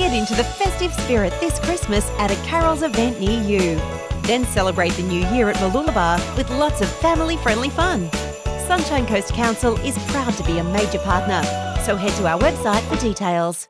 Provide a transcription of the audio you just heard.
Get into the festive spirit this Christmas at a Carol's event near you. Then celebrate the new year at Mooloolaba with lots of family friendly fun. Sunshine Coast Council is proud to be a major partner, so head to our website for details.